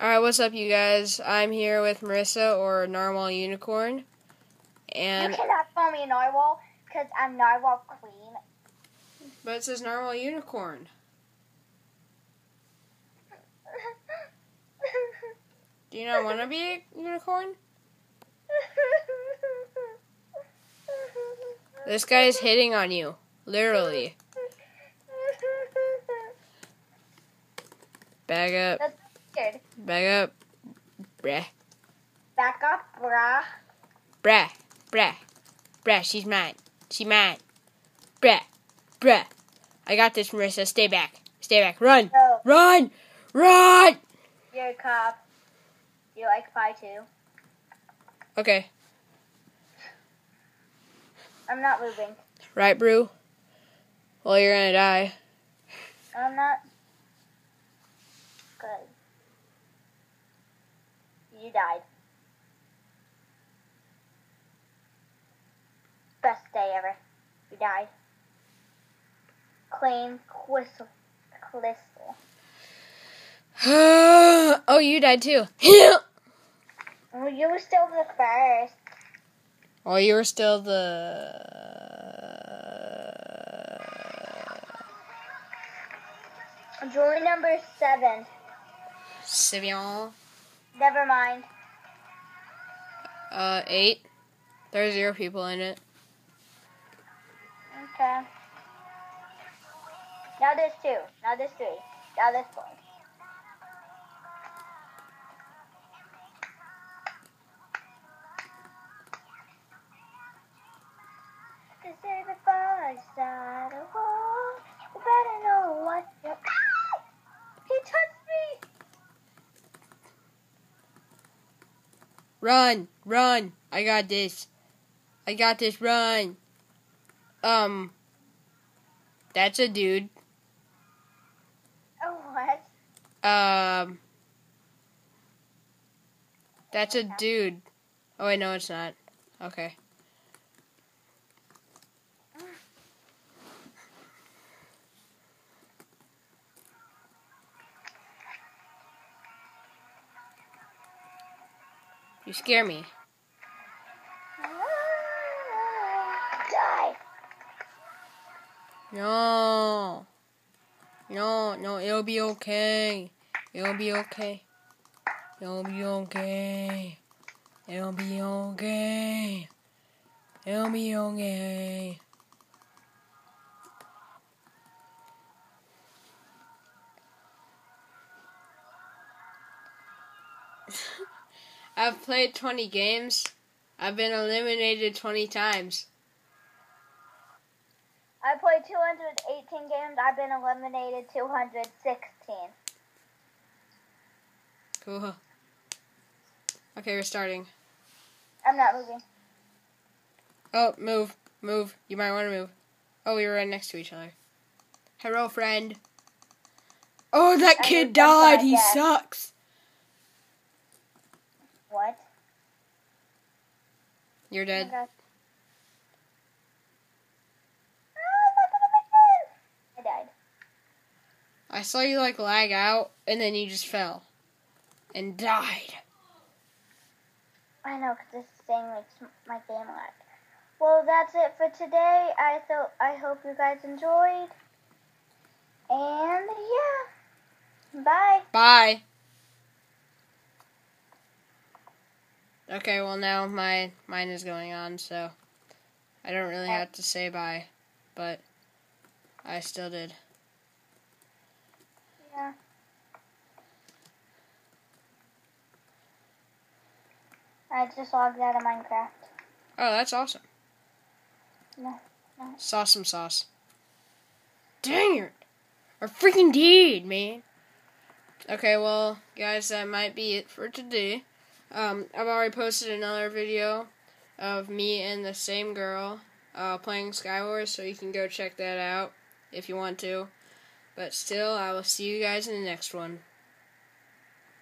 Alright, what's up, you guys? I'm here with Marissa, or Narwhal Unicorn. And. You cannot call me narwhal because I'm narwhal queen. But it says Narwhal Unicorn. Do you not want to be a unicorn? This guy is hitting on you. Literally. Bag up. Weird. Bag up. Bruh. Back up, brah. Bruh. Bruh. Bruh, she's mine. She mine. Bruh. Bruh. I got this, Marissa. Stay back. Stay back. Run. No, Run. Run. you're a cop. You like pie too. Okay. I'm not moving. Right, Brew? Well, you're gonna die. I'm not. Good. You died. Best day ever. You died. Clean whistle. Crystal. oh, you died too. Well, you were still the first. oh, you were still the. Jewelry number seven. Sivion. Never mind. Uh, eight. There's zero people in it. Okay. Now there's two. Now there's three. Now there's four. This is the far side of wall. You better know what you're. Ah! He touched me! Run, run. I got this. I got this. Run. Um. That's a dude. Oh, what? Um. That's a dude. Oh wait, no, it's not. Okay. You scare me. No. No, no, it'll be okay. It'll be okay. It'll be okay. It'll be okay. It'll be okay. I've played 20 games. I've been eliminated 20 times. I played 218 games. I've been eliminated 216. Cool. Okay, we're starting. I'm not moving. Oh, move, move. You might want to move. Oh, we were right next to each other. Hello, friend. Oh, that I kid died. He that. sucks. What? You're Oh dead. Ah, I died. I saw you like lag out, and then you just fell and died. I know, because this thing makes my game lag. Well, that's it for today. I thought I hope you guys enjoyed. And yeah, bye. Bye. Okay, well now my mine is going on, so I don't really have to say bye, but I still did. Yeah. I just logged out of Minecraft. Oh, that's awesome. No, no. Sauceum sauce. Dang it! I freaking did, man. Okay, well, guys, that might be it for today. Um, I've already posted another video of me and the same girl uh, playing Skywars, so you can go check that out if you want to. But still, I will see you guys in the next one.